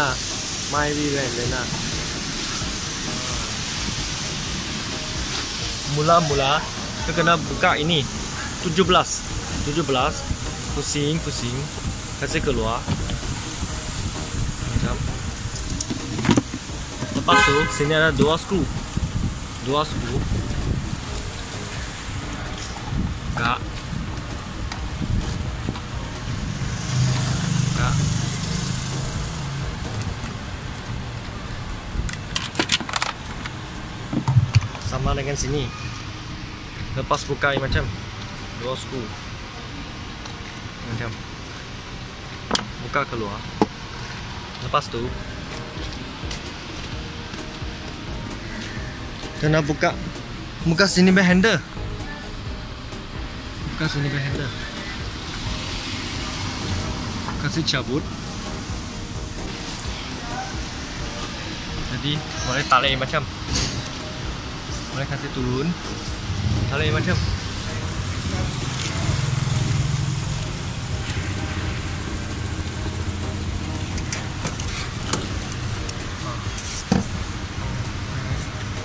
Land Lena. Mula-mula kita kena buka ini. 17 17 pusing pusing. Kasih keluar. Macam. Lepas tu sini ada dua skru. Dua skru. Buka sama dengan sini. Lepas buka ini macam dua skru macam buka keluar. Lepas tu kena buka buka sini back handle. Buka sini back handle. Kasih cabut. Jadi boleh tarik macam boleh kasih turun. Tarik macam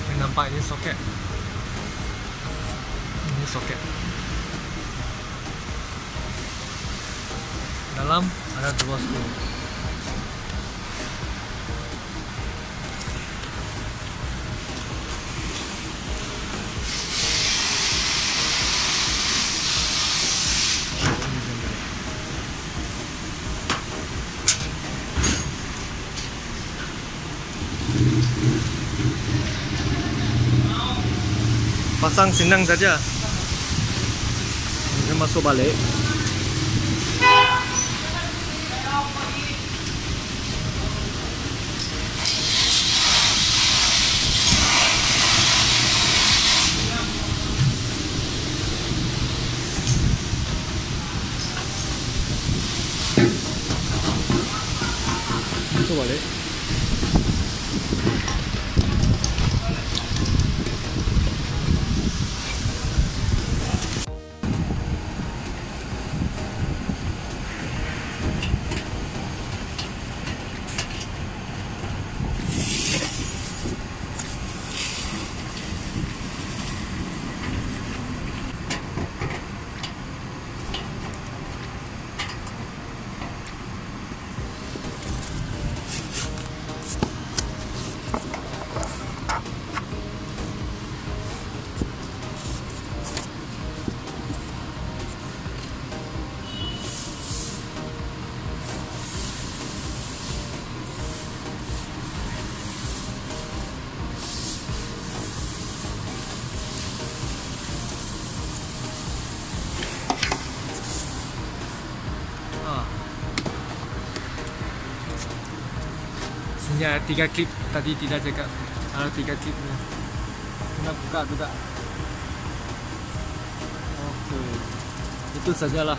Yang nampak ini soket. Ini soket. Dalam ada dua skru Pasang senang saja. Ini masuk balik. Masuk balik Ada tiga klip tadi tidak cakap ada tiga klip ni. Kena buka juga. Okey. Itu sajalah.